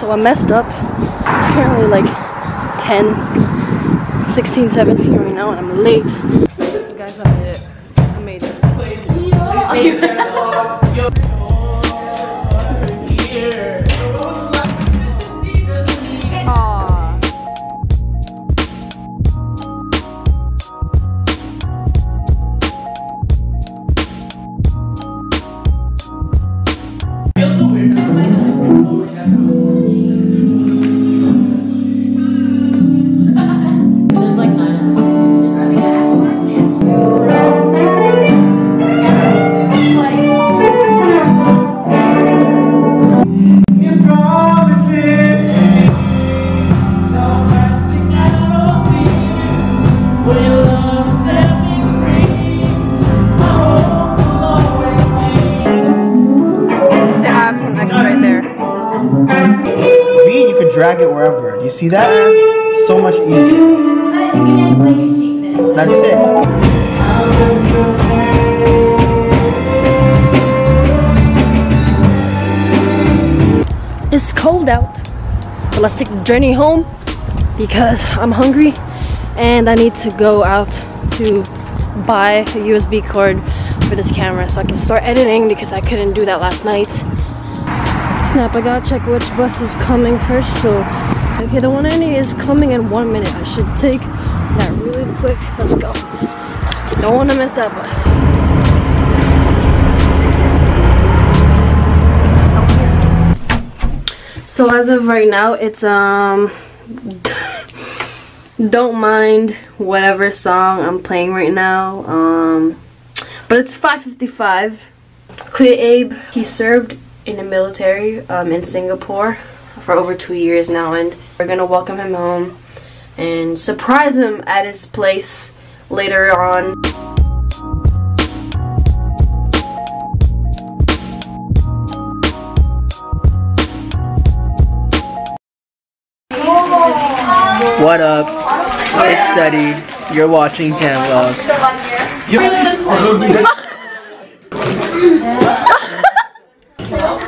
So I messed up. It's currently like 10, 16, 17 right now, and I'm late. Guys, I made it. I made it. Aw. could drag it wherever. Do you see that? So much easier. That's it. It's cold out, but let's take the journey home because I'm hungry and I need to go out to buy a USB cord for this camera so I can start editing because I couldn't do that last night. Snap, I gotta check which bus is coming first. So, okay, the 190 is coming in one minute. I should take that really quick. Let's go. Don't wanna miss that bus. So as of right now, it's um don't mind whatever song I'm playing right now. Um but it's 5:55. Kuya Abe, he served in the military um, in Singapore for over two years now, and we're gonna welcome him home and surprise him at his place later on. What up? It's Steady. You're watching Jam Vlogs.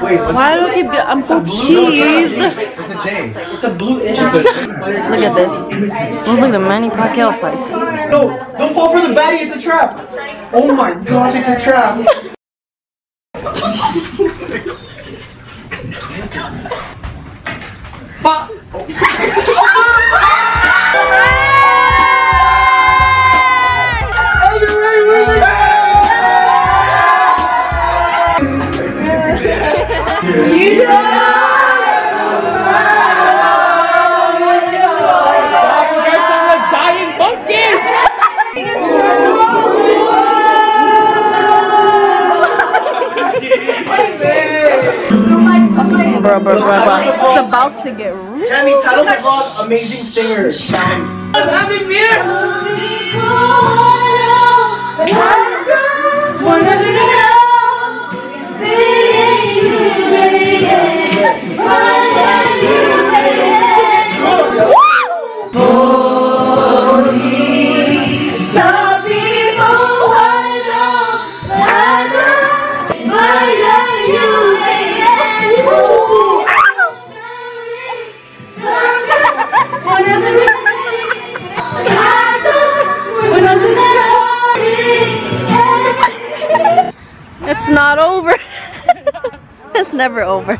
Wait, Why do I keep? get- I'm so cheesed. It's a J. It's a blue inch. Look at this. Looks like the Manny Pacquiao fight. No, don't fall for the baddie. It's a trap. Oh my gosh, it's a trap. Bro, bro, bro, bro. It's about to get real. Tammy, title the vlog Amazing Singers. I'm having beer. It's not over. it's never over.